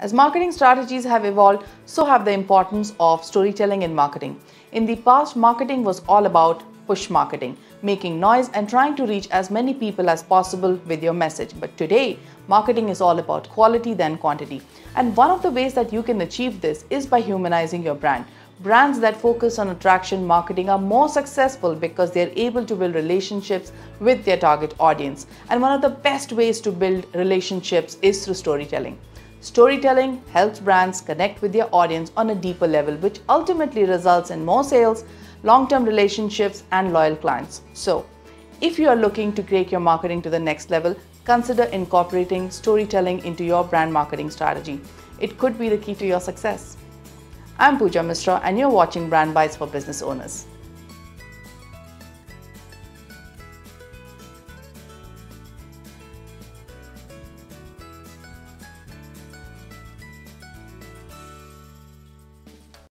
As marketing strategies have evolved, so have the importance of storytelling in marketing. In the past, marketing was all about push marketing, making noise and trying to reach as many people as possible with your message. But today, marketing is all about quality than quantity. And one of the ways that you can achieve this is by humanizing your brand. Brands that focus on attraction marketing are more successful because they're able to build relationships with their target audience. And one of the best ways to build relationships is through storytelling. Storytelling helps brands connect with their audience on a deeper level, which ultimately results in more sales, long term relationships, and loyal clients. So, if you are looking to take your marketing to the next level, consider incorporating storytelling into your brand marketing strategy. It could be the key to your success. I'm Puja Misra, and you're watching Brand Bites for Business Owners.